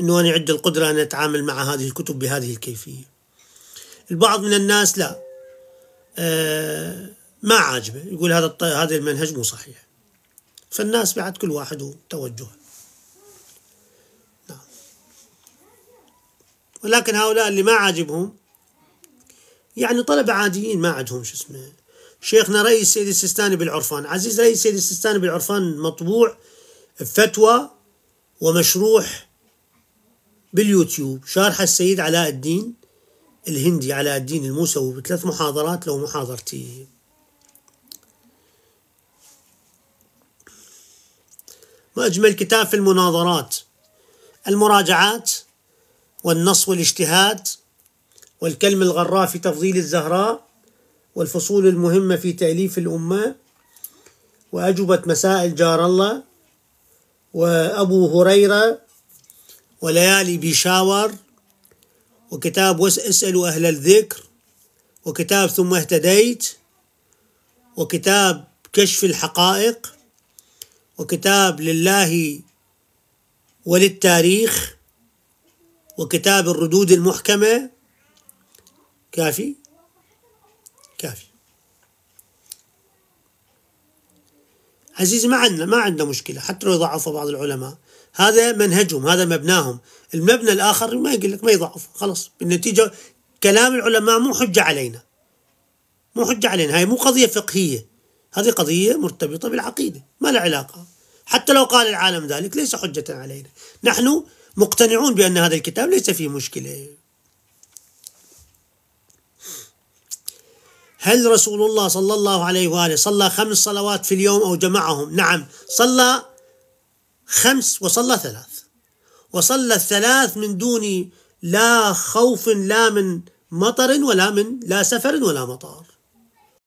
أنه أنا عندي القدرة أن أتعامل مع هذه الكتب بهذه الكيفية. البعض من الناس لا. آه ما عاجبه. يقول هذا هذا المنهج مو صحيح. فالناس بعد كل واحد وتوجهه. نعم. ولكن هؤلاء اللي ما عاجبهم يعني طلبة عاديين ما عندهم شو اسمه. شيخنا رئيس سيد السيستاني بالعرفان عزيز رئيس سيد السيستاني بالعرفان مطبوع فتوى ومشروح باليوتيوب شارح السيد علاء الدين الهندي علاء الدين الموسوي بثلاث محاضرات له محاضرتي. وأجمل كتاب في المناظرات المراجعات والنص والاجتهاد والكلم الغراء في تفضيل الزهراء والفصول المهمة في تأليف الأمة وأجوبة مسائل جار الله وأبو هريرة وليالي بيشاور وكتاب اسألوا أهل الذكر وكتاب ثم اهتديت وكتاب كشف الحقائق وكتاب لله وللتاريخ وكتاب الردود المحكمة. كافي؟ كافي. عزيزي ما عندنا ما عندنا مشكلة حتى لو يضعفوا بعض العلماء. هذا منهجهم هذا مبناهم. المبنى الآخر ما يقول لك ما يضعف خلاص. بالنتيجة كلام العلماء مو حجة علينا. مو حجة علينا هاي مو قضية فقهية. هذه قضية مرتبطة بالعقيدة ما لها علاقة. حتى لو قال العالم ذلك ليس حجة علينا. نحن مقتنعون بأن هذا الكتاب ليس فيه مشكلة. هل رسول الله صلى الله عليه وآله صلى خمس صلوات في اليوم أو جمعهم؟ نعم. صلى خمس وصلى ثلاث. وصلى الثلاث من دون لا خوف لا من مطر ولا من لا سفر ولا مطار.